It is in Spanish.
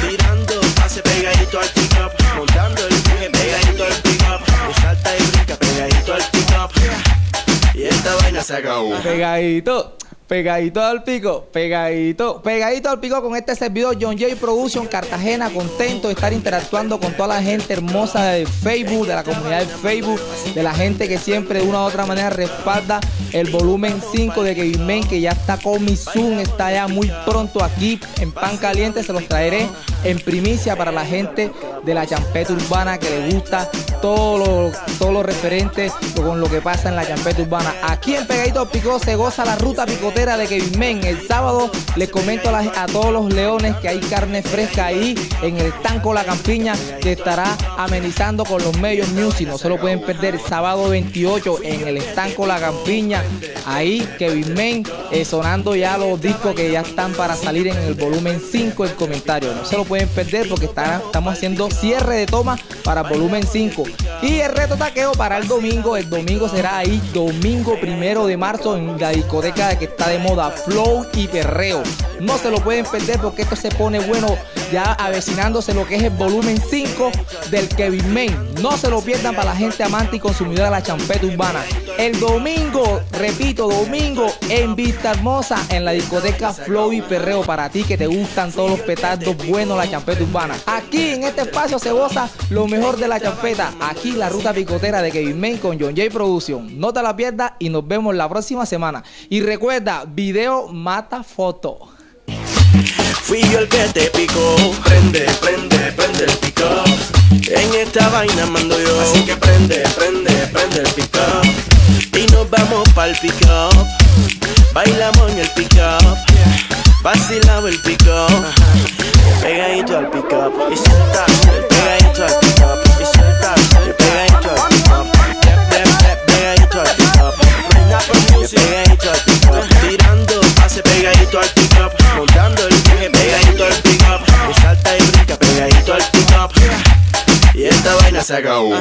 Tirando pase pegadito al. Y pegadito al. Y esta vaina se acabó. Pegadito. Pegadito al pico, pegadito, pegadito al pico con este servidor John J Production Cartagena, contento de estar interactuando con toda la gente hermosa de Facebook, de la comunidad de Facebook, de la gente que siempre de una u otra manera respalda el volumen 5 de Kevin Men, que ya está con mi Zoom, está ya muy pronto aquí en pan caliente, se los traeré en primicia para la gente de la champeta urbana que le gusta todo lo, todo lo referente con lo que pasa en la champeta urbana. Aquí en Pegadito al Pico se goza la ruta picotera de Kevin Men. El sábado les comento a, a todos los leones que hay carne fresca ahí en el estanco La Campiña que estará amenizando con los medios music. No se lo pueden perder el sábado 28 en el estanco La Campiña. Ahí Kevin Men eh, sonando ya los discos que ya están para salir en el volumen 5 el comentario. No se lo pueden perder porque estamos haciendo cierre de toma para volumen 5. Y el reto taqueo para el domingo. El domingo será ahí, domingo primero de marzo, en la discoteca que está de moda, Flow y Perreo. No se lo pueden perder porque esto se pone bueno ya avecinándose lo que es el volumen 5 del Kevin Main. No se lo pierdan para la gente amante y consumidora de la champeta urbana. El domingo, repito, domingo en Vista Hermosa en la discoteca Flow y Perreo para ti que te gustan todos los petardos buenos la champeta urbana. Aquí en este espacio se goza lo mejor de la champeta. Aquí la ruta picotera de Kevin Main con John J Production. No te la pierdas y nos vemos la próxima semana. Y recuerda, video mata foto. Fui yo el que te picó. Prende, prende, prende el pick En esta vaina mando yo. Así que prende, prende, prende el nos pa'l pick up. Bailamos en el pick up. Vacilado el pick up. Pegadito al pick up. Y sienta, pegadito al pick up. Y sienta, pegadito al pick up. Pegadito al pick up. Pegadito al pick up. Tirando pase pegadito al pick up. Montando el viaje pegadito al pick up. Y salta y brinca pegadito al pick up. Y esta vaina se acabó.